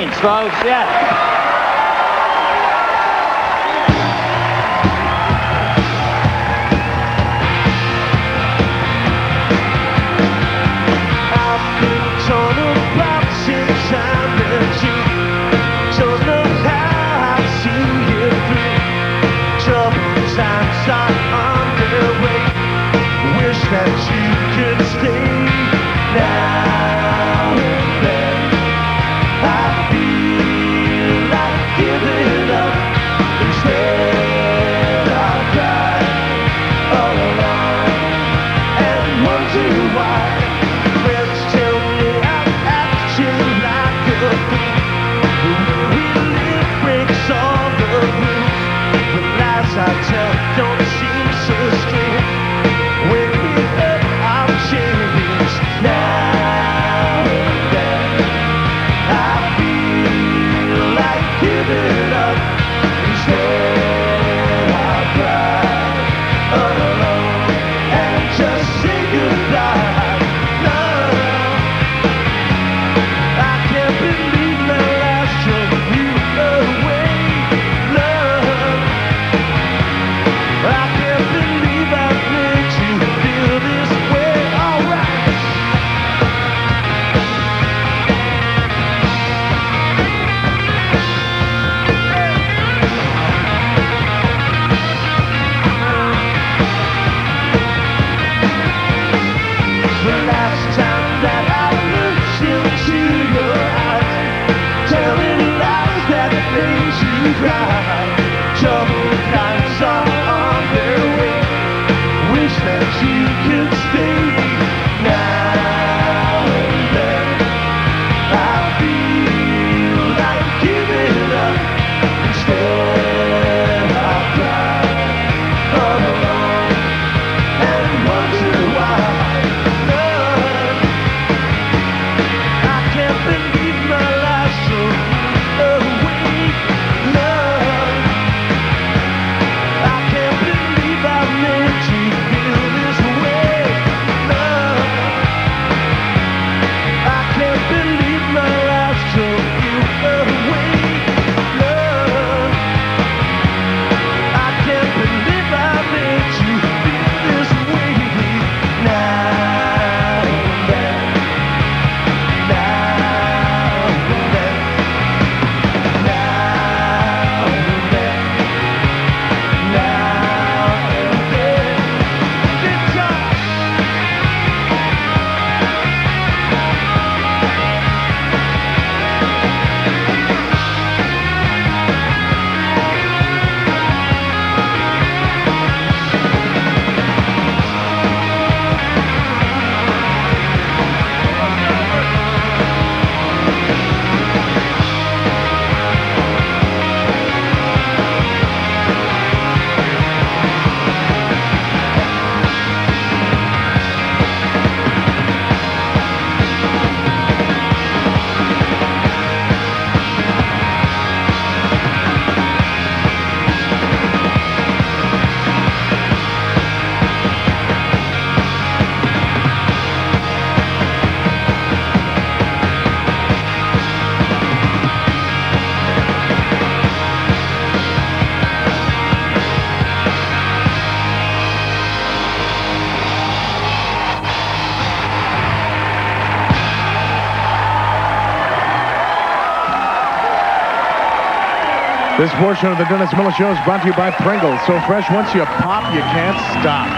brains, folks. Yeah. troubled times. This portion of the Dennis Miller Show is brought to you by Pringles. So fresh, once you pop, you can't stop.